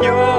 You're